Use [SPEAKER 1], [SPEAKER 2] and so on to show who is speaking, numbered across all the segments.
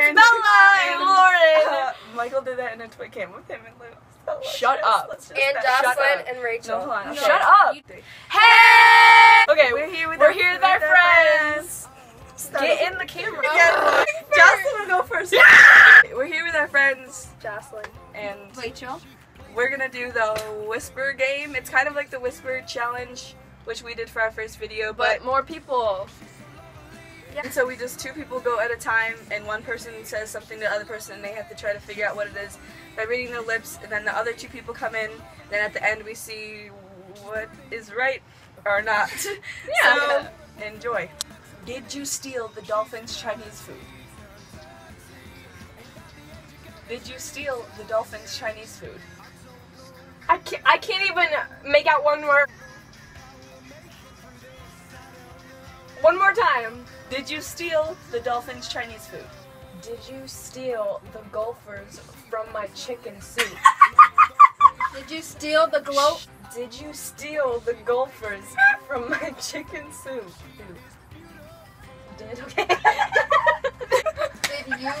[SPEAKER 1] it's Bella and Lauren.
[SPEAKER 2] Uh, Michael did that in a toy cam with him and Lou. So
[SPEAKER 1] Shut
[SPEAKER 2] just-
[SPEAKER 1] up.
[SPEAKER 3] And Jocelyn and Rachel.
[SPEAKER 2] hold on.
[SPEAKER 1] Shut up. Hey!
[SPEAKER 2] Okay, we're here with
[SPEAKER 1] We're
[SPEAKER 2] our,
[SPEAKER 1] here with our friends.
[SPEAKER 2] Start
[SPEAKER 1] Get in the camera.
[SPEAKER 2] Again. Jocelyn will go first. We're here with our friends
[SPEAKER 3] Jocelyn.
[SPEAKER 2] and
[SPEAKER 3] Rachel.
[SPEAKER 2] we're gonna do the whisper game. It's kind of like the whisper challenge, which we did for our first video, but,
[SPEAKER 1] But more people.
[SPEAKER 2] And so we just two people go at a time, and one person says something to the other person, and they have to try to figure out what it is by reading their lips, and then the other two people come in. Then at the end, we see what is right or not.
[SPEAKER 1] Yeah.
[SPEAKER 2] So enjoy. Did you steal the dolphin's Chinese food? Did you steal the dolphin's Chinese food?
[SPEAKER 1] I can't, I can't even make out one word. One more time.
[SPEAKER 2] Did you steal the dolphin's Chinese food?
[SPEAKER 1] Did you steal the golfers from my chicken soup?
[SPEAKER 3] Did you steal the globe?
[SPEAKER 1] Did you steal the golfers from my chicken soup? Did okay.
[SPEAKER 3] Did you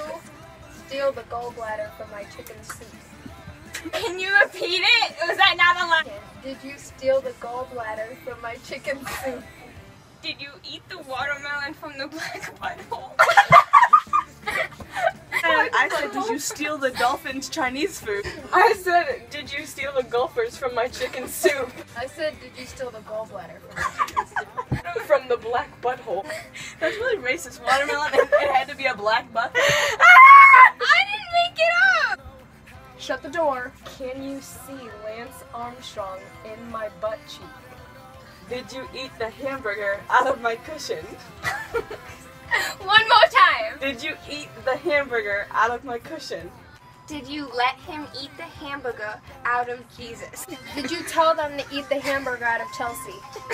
[SPEAKER 3] steal the gallbladder from my chicken soup?
[SPEAKER 4] Can you repeat it? Was that not allowed?
[SPEAKER 3] Did you steal the gallbladder from my chicken soup?
[SPEAKER 4] Did you eat the watermelon from the black butthole?
[SPEAKER 2] I said, did you steal the dolphin's Chinese food?
[SPEAKER 1] I said, did you steal the golfers from my chicken soup?
[SPEAKER 3] I said, did you steal the gallbladder from my chicken soup?
[SPEAKER 1] from the black butthole.
[SPEAKER 2] That's really racist. Watermelon, it, it had to be a black butt.
[SPEAKER 4] I didn't make it up!
[SPEAKER 1] Shut the door. Can you see Lance Armstrong in my butt cheek? Did you eat the hamburger out of my cushion?
[SPEAKER 4] One more time.
[SPEAKER 1] Did you eat the hamburger out of my cushion?
[SPEAKER 4] Did you let him eat the hamburger out of Jesus?
[SPEAKER 3] Did you tell them to eat the hamburger out of Chelsea?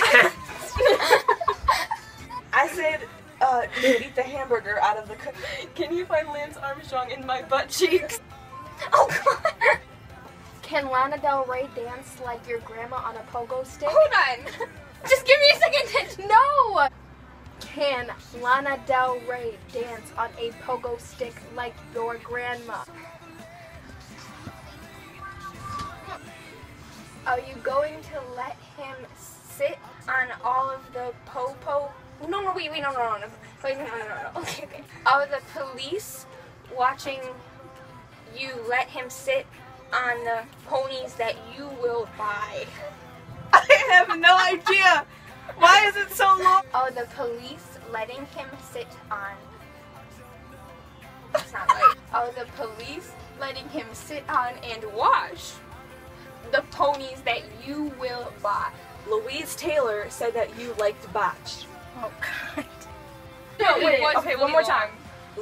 [SPEAKER 2] I said, uh, did you eat the hamburger out of the cushion?
[SPEAKER 1] Can you find Lance Armstrong in my butt cheeks?
[SPEAKER 4] Oh god.
[SPEAKER 3] Can Lana Del Rey dance like your grandma on a pogo stick?
[SPEAKER 4] Hold on. Just give me a second.
[SPEAKER 3] No! Can Lana Del Rey dance on a pogo stick like your grandma? Are you going to let him sit
[SPEAKER 4] On all of the po-po. No, no, wait, wait, no, no, no. Wait, no, no, no, no. Okay, okay. Are the police watching you let him sit on the ponies that you will buy?
[SPEAKER 2] I have no idea. Why is it so long?
[SPEAKER 4] Oh, the police letting him sit on? That's not right. Are the police letting him sit on and wash the ponies that you will buy?
[SPEAKER 1] Louise Taylor said that you liked botched.
[SPEAKER 4] Oh God.
[SPEAKER 1] No, wait,
[SPEAKER 4] was
[SPEAKER 1] okay, one more time.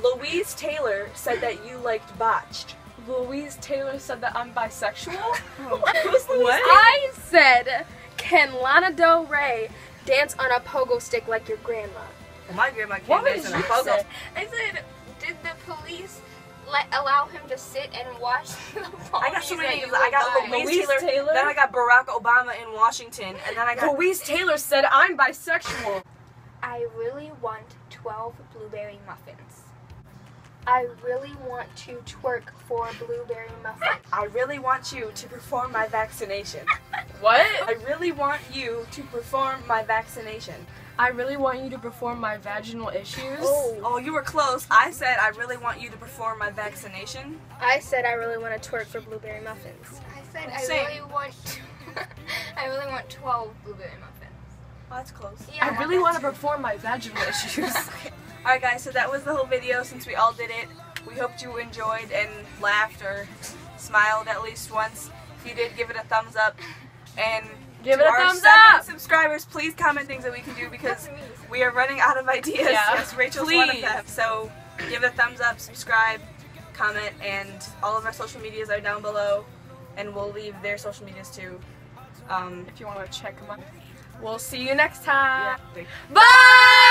[SPEAKER 1] Louise Taylor said that you liked botched. Louise Taylor said that I'm bisexual? Who's Louise
[SPEAKER 2] What?
[SPEAKER 3] I said, can Lana Del Rey dance on a pogo stick like your grandma?
[SPEAKER 2] Well, my grandma can't
[SPEAKER 1] What
[SPEAKER 2] dance
[SPEAKER 1] did
[SPEAKER 2] in a pogo.
[SPEAKER 1] say?
[SPEAKER 4] I said, did the police let allow him to sit and watch the ponies
[SPEAKER 2] I got so many
[SPEAKER 4] that
[SPEAKER 2] I got
[SPEAKER 4] will?
[SPEAKER 2] Louise,
[SPEAKER 1] Louise
[SPEAKER 2] Taylor,
[SPEAKER 1] Taylor?
[SPEAKER 2] Then I got Barack Obama in Washington, and then I got
[SPEAKER 1] Louise Taylor said I'm bisexual.
[SPEAKER 4] I really want 12 blueberry muffins.
[SPEAKER 3] I really want to twerk for blueberry muffin.
[SPEAKER 2] I really want you to perform my vaccination.
[SPEAKER 1] What?
[SPEAKER 2] I really want you to perform my vaccination.
[SPEAKER 1] I really want you to perform my vaginal issues.
[SPEAKER 2] Oh, oh, you were close. I said I really want you to perform my vaccination.
[SPEAKER 3] I said I really want to twerk for blueberry muffins.
[SPEAKER 4] I said I
[SPEAKER 2] Same.
[SPEAKER 4] really want I really want 12 blueberry muffins.
[SPEAKER 2] Oh, that's close.
[SPEAKER 4] Yeah.
[SPEAKER 1] I really want to perform my vaginal issues.
[SPEAKER 2] Alright guys, so that was the whole video since we all did it. We hoped you enjoyed and laughed or smiled at least once. If you did, give it a thumbs up. And
[SPEAKER 1] Give it a
[SPEAKER 2] our
[SPEAKER 1] thumbs up!
[SPEAKER 2] subscribers, please comment things that we can do because we are running out of ideas.
[SPEAKER 1] Yeah.
[SPEAKER 2] Yes, Rachel's one of them. So give it a thumbs up, subscribe, comment, and all of our social medias are down below. And we'll leave their social medias too. Um,
[SPEAKER 1] if you want to check them out. We'll see you next time.
[SPEAKER 2] yeah.
[SPEAKER 1] Bye!